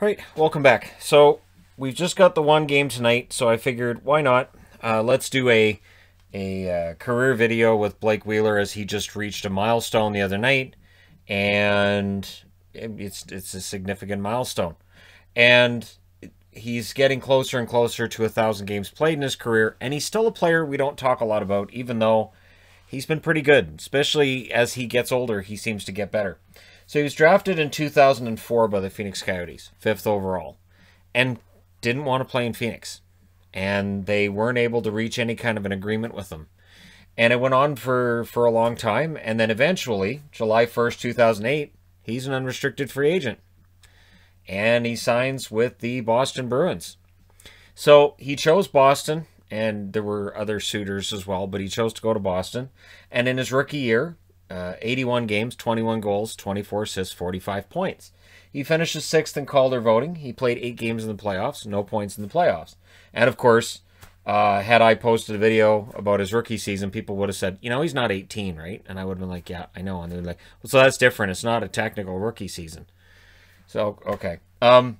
All right, welcome back. So we've just got the one game tonight, so I figured why not? Uh, let's do a a uh, career video with Blake Wheeler as he just reached a milestone the other night, and it's it's a significant milestone, and he's getting closer and closer to a thousand games played in his career, and he's still a player we don't talk a lot about, even though he's been pretty good, especially as he gets older. He seems to get better. So he was drafted in 2004 by the Phoenix Coyotes, fifth overall, and didn't want to play in Phoenix. And they weren't able to reach any kind of an agreement with him. And it went on for, for a long time. And then eventually, July 1st, 2008, he's an unrestricted free agent. And he signs with the Boston Bruins. So he chose Boston, and there were other suitors as well, but he chose to go to Boston. And in his rookie year, uh, 81 games, 21 goals, 24 assists, 45 points. He finishes sixth in Calder voting. He played eight games in the playoffs, no points in the playoffs. And of course, uh, had I posted a video about his rookie season, people would have said, you know, he's not 18, right? And I would have been like, yeah, I know. And they're like, well, so that's different. It's not a technical rookie season. So, okay. Um,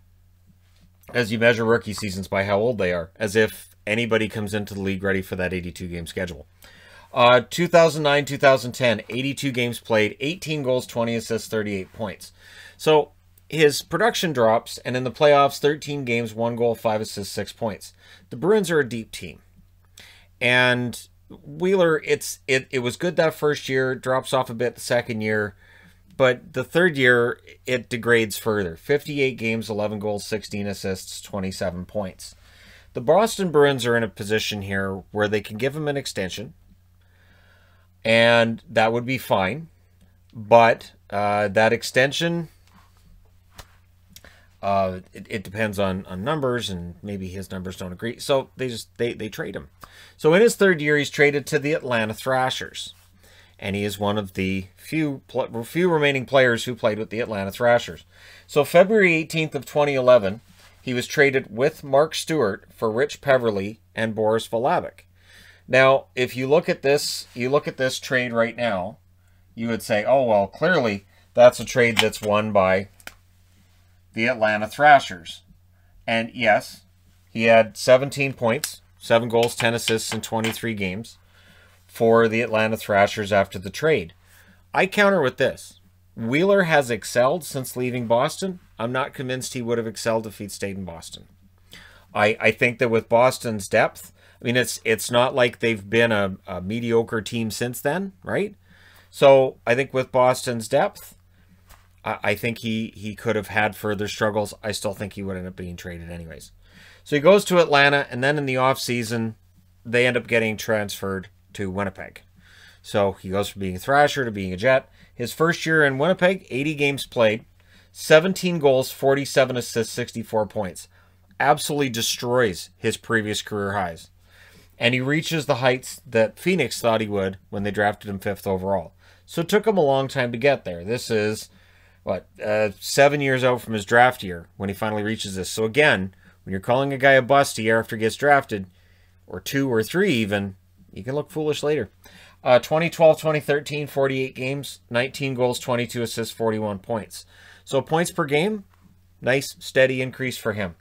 as you measure rookie seasons by how old they are, as if anybody comes into the league ready for that 82 game schedule. Uh, 2009 2010, 82 games played, 18 goals, 20 assists, 38 points. So his production drops, and in the playoffs, 13 games, 1 goal, 5 assists, 6 points. The Bruins are a deep team. And Wheeler, it's it, it was good that first year, drops off a bit the second year, but the third year, it degrades further 58 games, 11 goals, 16 assists, 27 points. The Boston Bruins are in a position here where they can give him an extension and that would be fine. But uh, that extension, uh, it, it, depends on, on numbers, and maybe his numbers don't agree. So they just they they trade him. So in his third year, he's traded to the Atlanta Thrashers, and he is one of the few few remaining players who played with the Atlanta Thrashers. So February 18th of 2011, he was traded with Mark Stuart for Rich Peverley and Boris Valabik. Now, if you look at this, you look at this trade right now, you would say, oh, well, clearly that's a trade that's won by the Atlanta Thrashers. And yes, he had 17 points, 7 goals, 10 assists in 23 games for the Atlanta Thrashers after the trade. I counter with this. Wheeler has excelled since leaving Boston. I'm not convinced he would have excelled if he'd stayed in Boston. I, I think that with Boston's depth, I mean, it's it's not like they've been a, a mediocre team since then, right? So I think with Boston's depth, I, I think he he could have had further struggles. I still think he would end up being traded anyways. So he goes to Atlanta, and then in the offseason, they end up getting transferred to Winnipeg. So he goes from being a Thrasher to being a Jet. His first year in Winnipeg, 80 games played, 17 goals, 47 assists, 64 points. Absolutely destroys his previous career highs and he reaches the heights that Phoenix thought he would when they drafted him fifth overall. So it took him a long time to get there. This is, what, uh, seven years out from his draft year when he finally reaches this. So again, when you're calling a guy a bust a year after he gets drafted, or two or three even, you can look foolish later. Uh, 2012 2013, 48 games, 19 goals, 22 assists, 41 points. So points per game, nice steady increase for him.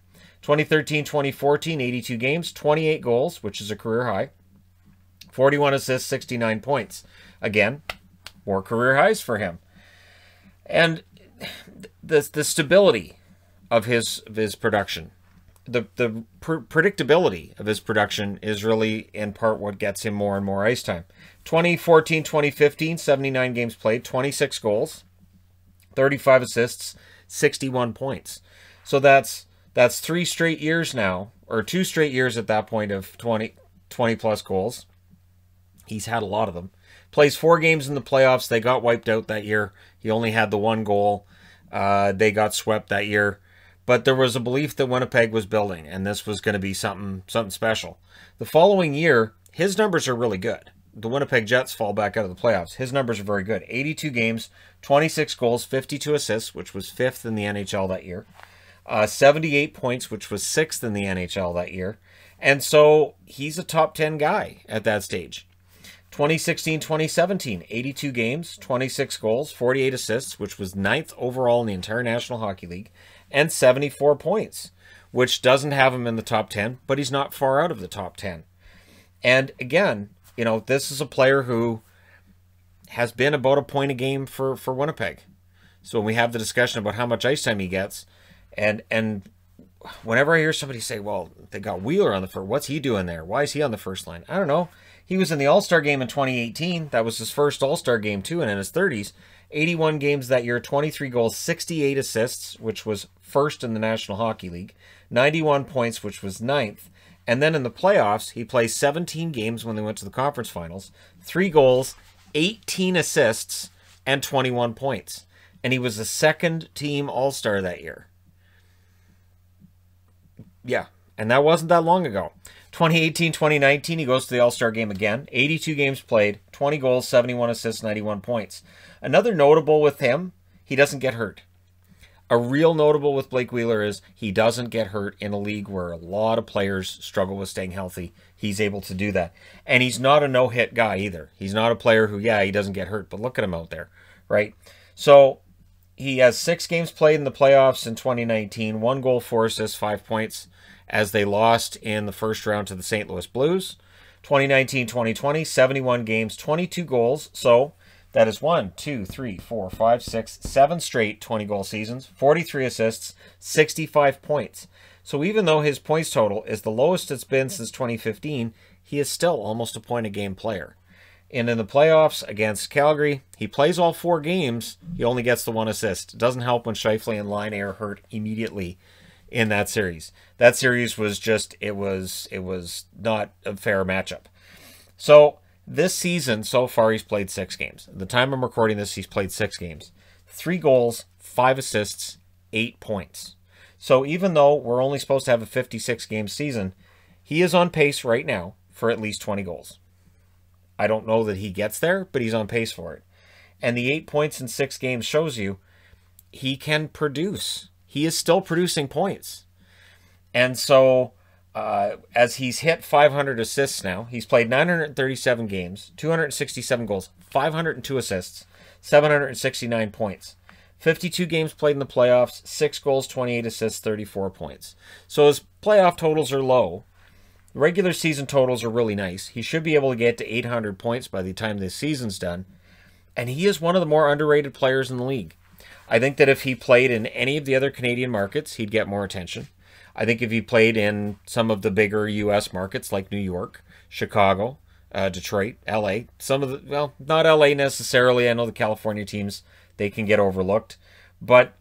2013 2014, 82 games, 28 goals, which is a career high, 41 assists, 69 points. Again, more career highs for him. And the, the stability of his, of his production, the, the pr- predictability of his production is really in part what gets him more and more ice time. 2014 2015, 79 games played, 26 goals, 35 assists, 61 points. So that's that's three straight years now, or two straight years at that point of 20, 20 plus goals. He's had a lot of them. Plays four games in the playoffs. They got wiped out that year. He only had the one goal. Uh, they got swept that year. But there was a belief that Winnipeg was building, and this was going to be something something special. The following year, his numbers are really good. The Winnipeg Jets fall back out of the playoffs. His numbers are very good. 82 games, 26 goals, 52 assists, which was fifth in the NHL that year uh, 78 points, which was sixth in the NHL that year. And so he's a top 10 guy at that stage. 2016-2017, 82 games, 26 goals, 48 assists, which was ninth overall in the entire National Hockey League, and 74 points, which doesn't have him in the top 10, but he's not far out of the top 10. And again, you know, this is a player who has been about a point a game for for Winnipeg. So when we have the discussion about how much ice time he gets, and and whenever I hear somebody say, "Well, they got Wheeler on the first, what's he doing there? Why is he on the first line?" I don't know. He was in the All Star game in 2018. That was his first All Star game too, and in his 30s. 81 games that year, 23 goals, 68 assists, which was first in the National Hockey League, 91 points, which was ninth. And then in the playoffs, he played 17 games when they went to the conference finals, three goals, 18 assists, and 21 points. And he was a second team All Star that year. Yeah, and that wasn't that long ago. 2018 2019, he goes to the All Star game again. 82 games played, 20 goals, 71 assists, 91 points. Another notable with him, he doesn't get hurt. A real notable with Blake Wheeler is he doesn't get hurt in a league where a lot of players struggle with staying healthy. He's able to do that. And he's not a no hit guy either. He's not a player who, yeah, he doesn't get hurt, but look at him out there, right? So he has six games played in the playoffs in 2019, one goal, four assists, five points as they lost in the first round to the St. Louis Blues. 2019 2020, 71 games, 22 goals. So that is one, two, three, four, five, six, seven straight 20 goal seasons, 43 assists, 65 points. So even though his points total is the lowest it's been since 2015, he is still almost a point a game player. And in the playoffs against Calgary, he plays all four games. He only gets the one assist. It doesn't help when Scheifele and Laine are hurt immediately in that series. That series was just it was it was not a fair matchup. So this season, so far, he's played six games. At the time I'm recording this, he's played six games. Three goals, five assists, eight points. So even though we're only supposed to have a 56 game season, he is on pace right now for at least 20 goals. I don't know that he gets there, but he's on pace for it. And the eight points in six games shows you he can produce. He is still producing points. And so uh, as he's hit 500 assists now. He's played 937 games, 267 goals, 502 assists, 769 points. 52 games played in the playoffs, 6 goals, 28 assists, 34 points. So his playoff totals are low. Regular season totals are really nice. He should be able to get to 800 points by the time this season's done. And he is one of the more underrated players in the league. I think that if he played in any of the other Canadian markets, he'd get more attention. I think if he played in some of the bigger U.S. markets like New York, Chicago, uh, Detroit, L.A., some of the well, not L.A. necessarily. I know the California teams they can get overlooked, but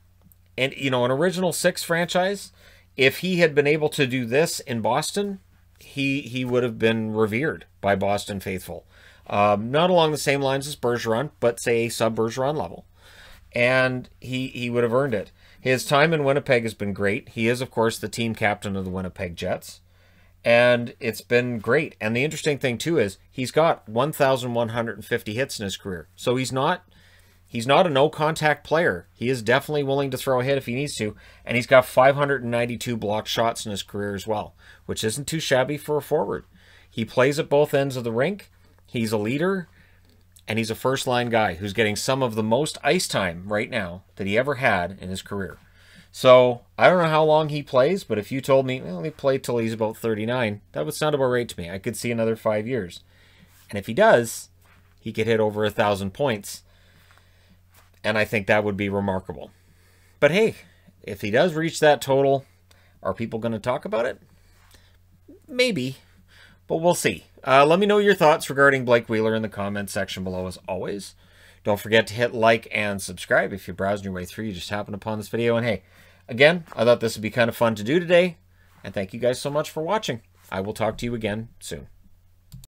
and you know an original six franchise. If he had been able to do this in Boston, he he would have been revered by Boston faithful. Um, not along the same lines as Bergeron, but say a sub Bergeron level, and he he would have earned it. His time in Winnipeg has been great. He is, of course, the team captain of the Winnipeg Jets. And it's been great. And the interesting thing too is he's got 1,150 hits in his career. So he's not he's not a no contact player. He is definitely willing to throw a hit if he needs to. And he's got 592 blocked shots in his career as well, which isn't too shabby for a forward. He plays at both ends of the rink. He's a leader and he's a first line guy who's getting some of the most ice time right now that he ever had in his career. So I don't know how long he plays, but if you told me, well, he played till he's about 39, that would sound about right to me. I could see another five years. And if he does, he could hit over a thousand points. And I think that would be remarkable. But hey, if he does reach that total, are people going to talk about it? Maybe, but we'll see. Uh, let me know your thoughts regarding Blake Wheeler in the comments section below as always. Don't forget to hit like and subscribe if you're browsing your way through. You just happened upon this video. And hey, again, I thought this would be kind of fun to do today. And thank you guys so much for watching. I will talk to you again soon.